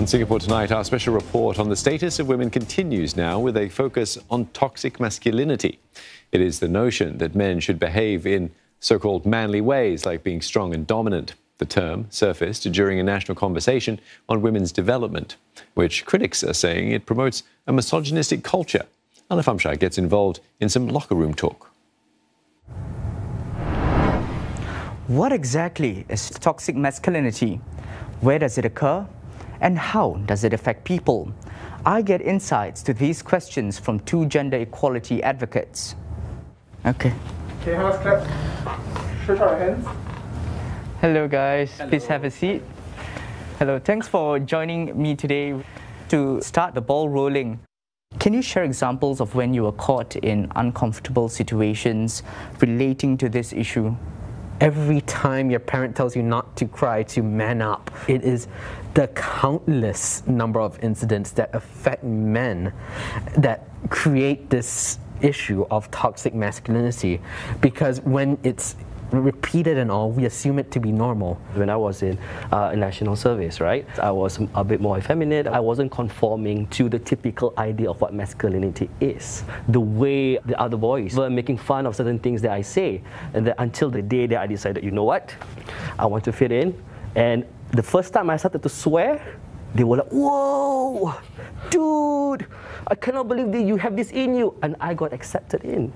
On Singapore Tonight, our special report on the status of women continues now with a focus on toxic masculinity. It is the notion that men should behave in so called manly ways, like being strong and dominant. The term surfaced during a national conversation on women's development, which critics are saying it promotes a misogynistic culture. Aleph Amshar gets involved in some locker room talk. What exactly is toxic masculinity? Where does it occur? And how does it affect people? I get insights to these questions from two gender equality advocates. Okay. Okay, hands clap. Stretch out your hands. Hello, guys. Hello. Please have a seat. Hello. Thanks for joining me today to start the ball rolling. Can you share examples of when you were caught in uncomfortable situations relating to this issue? Every time your parent tells you not to cry, to man up. It is the countless number of incidents that affect men that create this issue of toxic masculinity because when it's repeated and all, we assume it to be normal. When I was in uh, national service, right, I was a bit more effeminate. I wasn't conforming to the typical idea of what masculinity is. The way the other boys were making fun of certain things that I say, and that until the day that I decided, you know what, I want to fit in. And the first time I started to swear, they were like, whoa, dude, I cannot believe that you have this in you. And I got accepted in.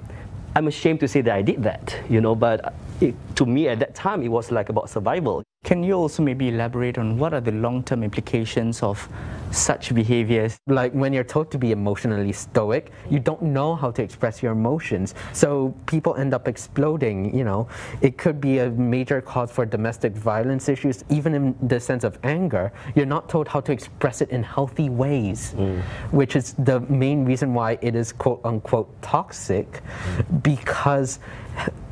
I'm ashamed to say that I did that, you know, but it, to me at that time, it was like about survival. Can you also maybe elaborate on what are the long-term implications of such behaviors? Like when you're told to be emotionally stoic, you don't know how to express your emotions. So people end up exploding, you know. It could be a major cause for domestic violence issues, even in the sense of anger. You're not told how to express it in healthy ways, mm. which is the main reason why it is quote unquote toxic, mm. because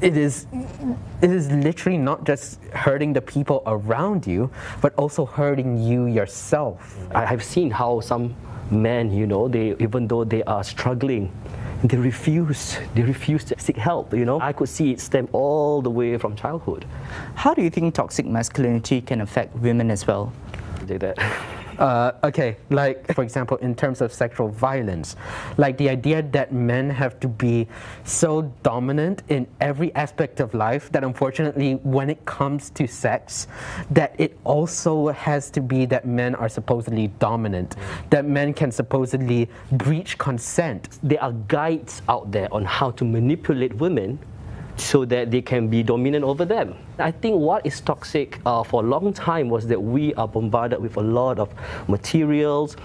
it is it is literally not just hurting the people around you, but also hurting you yourself. I've seen how some men, you know, they even though they are struggling, they refuse. They refuse to seek help. You know, I could see it stem all the way from childhood. How do you think toxic masculinity can affect women as well? Did that. Uh, okay, like for example, in terms of sexual violence, like the idea that men have to be so dominant in every aspect of life that unfortunately, when it comes to sex, that it also has to be that men are supposedly dominant, that men can supposedly breach consent. There are guides out there on how to manipulate women so that they can be dominant over them. I think what is toxic uh, for a long time was that we are bombarded with a lot of materials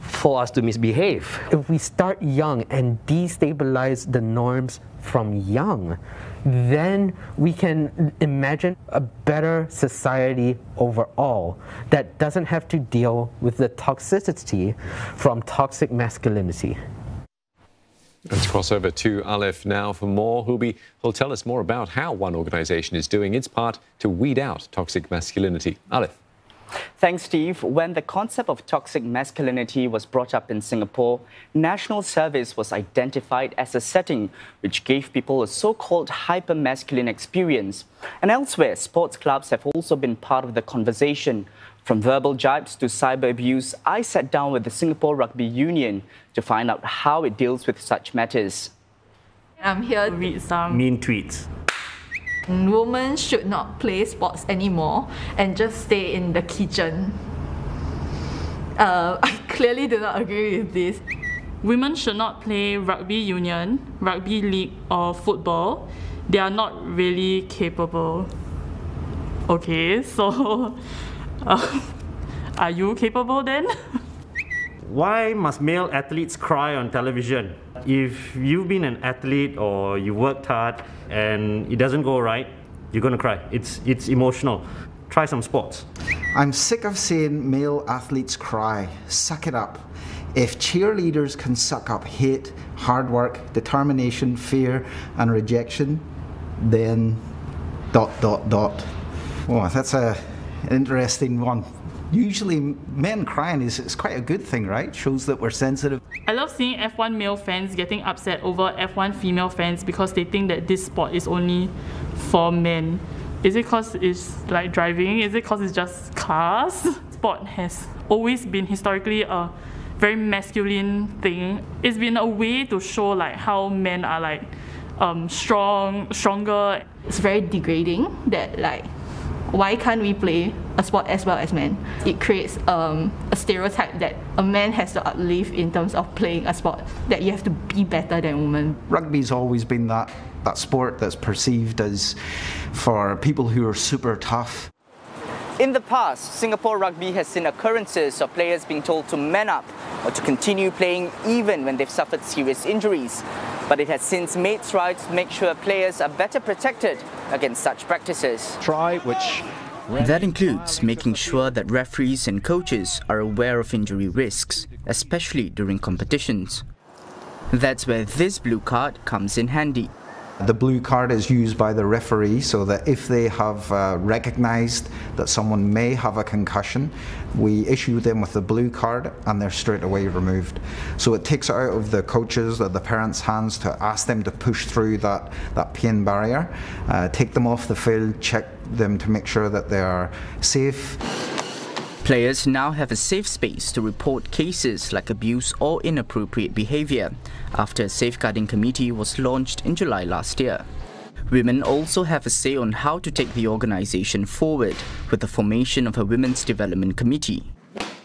for us to misbehave. If we start young and destabilize the norms from young, then we can imagine a better society overall that doesn't have to deal with the toxicity from toxic masculinity. Let's cross over to Aleph now for more, be, who'll tell us more about how one organisation is doing its part to weed out toxic masculinity. Aleph. Thanks, Steve. When the concept of toxic masculinity was brought up in Singapore, national service was identified as a setting which gave people a so called hyper masculine experience. And elsewhere, sports clubs have also been part of the conversation. From verbal jibes to cyber abuse, I sat down with the Singapore Rugby Union to find out how it deals with such matters. I'm here to read some mean tweets. Women should not play sports anymore and just stay in the kitchen. Uh, I clearly do not agree with this. Women should not play rugby union, rugby league, or football. They are not really capable. Okay, so uh, are you capable then? Why must male athletes cry on television? If you've been an athlete or you worked hard and it doesn't go right, you're gonna cry. It's, it's emotional. Try some sports. I'm sick of seeing male athletes cry. Suck it up. If cheerleaders can suck up hate, hard work, determination, fear, and rejection, then dot dot dot. Oh, that's a interesting one. Usually, men crying is, is quite a good thing, right? Shows that we're sensitive. I love seeing F1 male fans getting upset over F1 female fans because they think that this sport is only for men. Is it because it's like driving? Is it because it's just cars? sport has always been historically a very masculine thing. It's been a way to show like how men are like um, strong, stronger. It's very degrading that like why can't we play a sport as well as men? It creates um, a stereotype that a man has to uplift in terms of playing a sport, that you have to be better than women. Rugby's always been that, that sport that's perceived as for people who are super tough. In the past, Singapore rugby has seen occurrences of players being told to man up or to continue playing even when they've suffered serious injuries. But it has since made strides to make sure players are better protected against such practices. Try which that includes making sure that referees and coaches are aware of injury risks, especially during competitions. That's where this blue card comes in handy. The blue card is used by the referee so that if they have uh, recognised that someone may have a concussion, we issue them with the blue card and they're straight away removed. So it takes it out of the coaches or the parents' hands to ask them to push through that, that pain barrier, uh, take them off the field, check them to make sure that they are safe. Players now have a safe space to report cases like abuse or inappropriate behavior after a safeguarding committee was launched in July last year. Women also have a say on how to take the organization forward with the formation of a Women's Development Committee.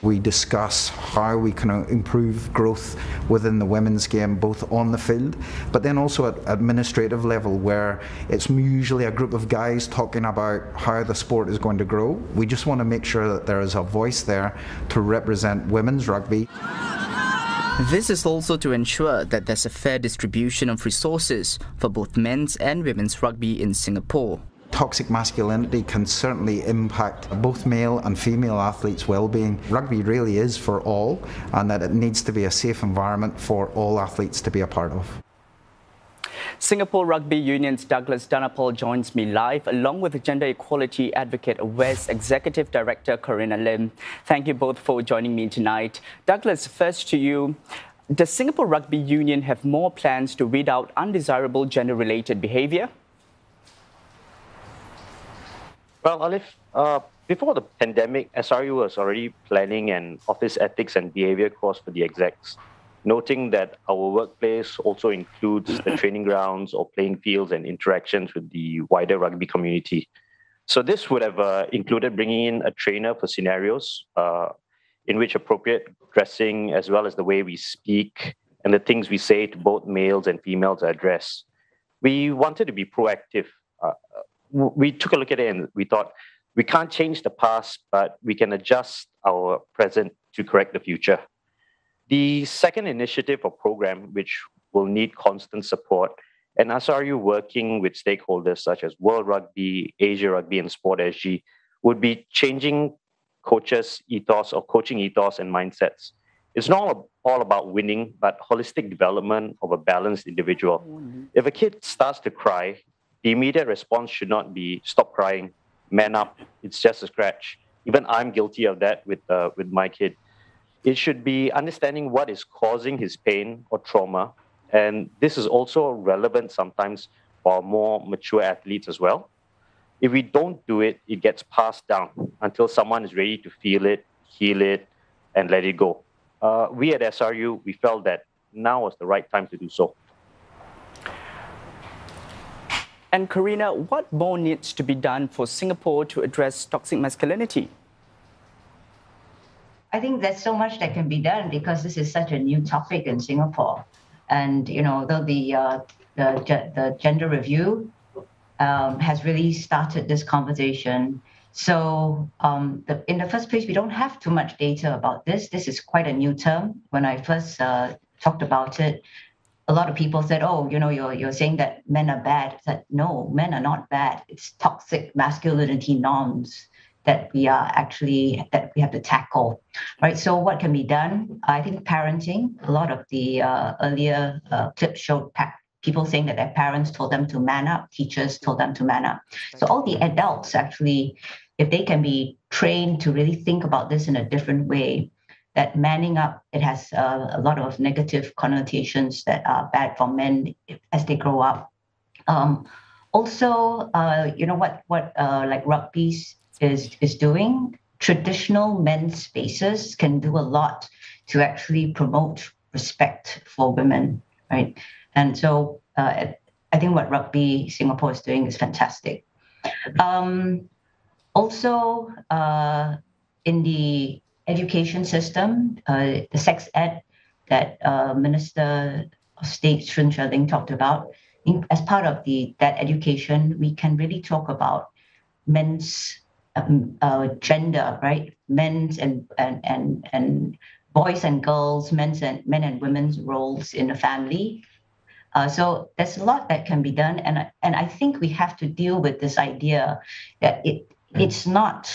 We discuss how we can improve growth within the women's game, both on the field, but then also at administrative level, where it's usually a group of guys talking about how the sport is going to grow. We just want to make sure that there is a voice there to represent women's rugby. This is also to ensure that there's a fair distribution of resources for both men's and women's rugby in Singapore toxic masculinity can certainly impact both male and female athletes' well-being. Rugby really is for all, and that it needs to be a safe environment for all athletes to be a part of. Singapore Rugby Union's Douglas Danapal joins me live, along with gender equality advocate West Executive Director Corinna Lim. Thank you both for joining me tonight. Douglas, first to you. Does Singapore Rugby Union have more plans to weed out undesirable gender related behaviour? Well, Olive, uh, before the pandemic, SRU was already planning an office ethics and behavior course for the execs, noting that our workplace also includes the training grounds or playing fields and interactions with the wider rugby community. So this would have uh, included bringing in a trainer for scenarios uh, in which appropriate dressing, as well as the way we speak and the things we say to both males and females are addressed. We wanted to be proactive we took a look at it and we thought we can't change the past, but we can adjust our present to correct the future. The second initiative or program, which will need constant support, and SRU working with stakeholders such as World Rugby, Asia Rugby, and Sport SG, would be changing coaches' ethos or coaching ethos and mindsets. It's not all about winning, but holistic development of a balanced individual. Mm-hmm. If a kid starts to cry, the immediate response should not be stop crying, man up, it's just a scratch. Even I'm guilty of that with, uh, with my kid. It should be understanding what is causing his pain or trauma. And this is also relevant sometimes for more mature athletes as well. If we don't do it, it gets passed down until someone is ready to feel it, heal it, and let it go. Uh, we at SRU, we felt that now was the right time to do so. And Corinna, what more needs to be done for Singapore to address toxic masculinity? I think there's so much that can be done because this is such a new topic in Singapore. And, you know, though the, uh, the, the gender review um, has really started this conversation. So, um, the, in the first place, we don't have too much data about this. This is quite a new term. When I first uh, talked about it, a lot of people said, "Oh, you know, you're you're saying that men are bad." I said, "No, men are not bad. It's toxic masculinity norms that we are actually that we have to tackle, right? So, what can be done? I think parenting. A lot of the uh, earlier uh, clips showed pa- people saying that their parents told them to man up, teachers told them to man up. So, all the adults actually, if they can be trained to really think about this in a different way, that manning up it has uh, a lot of negative connotations that are bad for men as they grow up. Um, also, uh, you know what what uh, like rugby is is doing traditional men's spaces can do a lot to actually promote respect for women, right? And so uh, I think what Rugby Singapore is doing is fantastic. Um, also, uh, in the education system, uh, the sex ed that uh, Minister of State Sun Xueling talked about, in, as part of the that education, we can really talk about men's um, uh, gender, right? Men's and and and and boys and girls, men's and men and women's roles in the family. Uh, so there's a lot that can be done, and and I think we have to deal with this idea that it it's not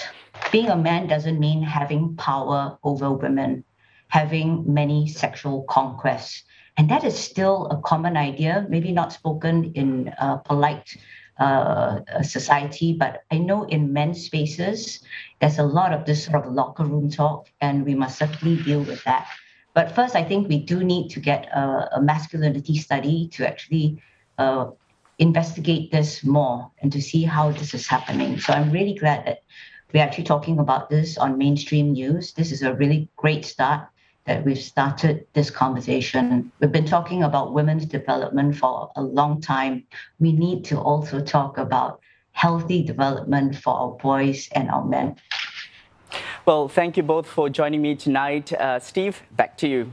being a man doesn't mean having power over women, having many sexual conquests, and that is still a common idea, maybe not spoken in polite uh, society, but I know in men's spaces, there's a lot of this sort of locker room talk, and we must certainly deal with that. But first, I think we do need to get a, a masculinity study to actually uh, investigate this more and to see how this is happening. So I'm really glad that we're actually talking about this on mainstream news. This is a really great start that we've started this conversation. We've been talking about women's development for a long time. We need to also talk about healthy development for our boys and our men. Well, thank you both for joining me tonight. Uh, Steve, back to you.